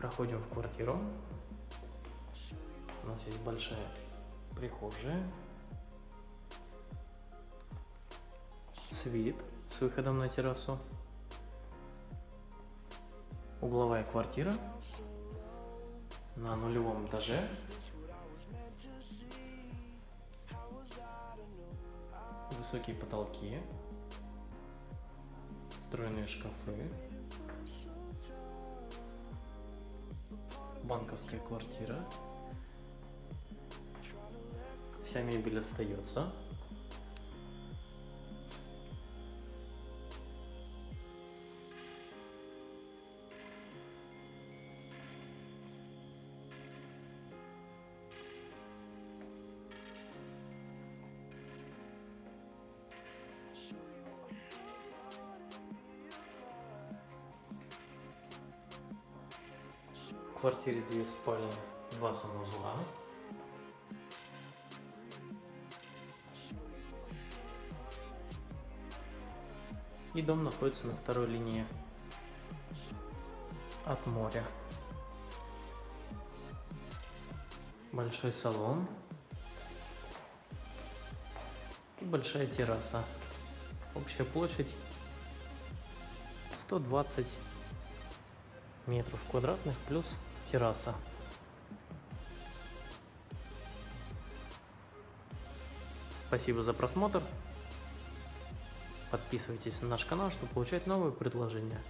Проходим в квартиру. У нас есть большая прихожая. Свит с выходом на террасу. Угловая квартира на нулевом этаже. Высокие потолки. Встроенные шкафы. Банковская квартира. Вся мебель остается. Квартире две спальни, два санузла. И дом находится на второй линии от моря. Большой салон. И большая терраса. Общая площадь 120 метров квадратных плюс терраса. Спасибо за просмотр. Подписывайтесь на наш канал, чтобы получать новые предложения.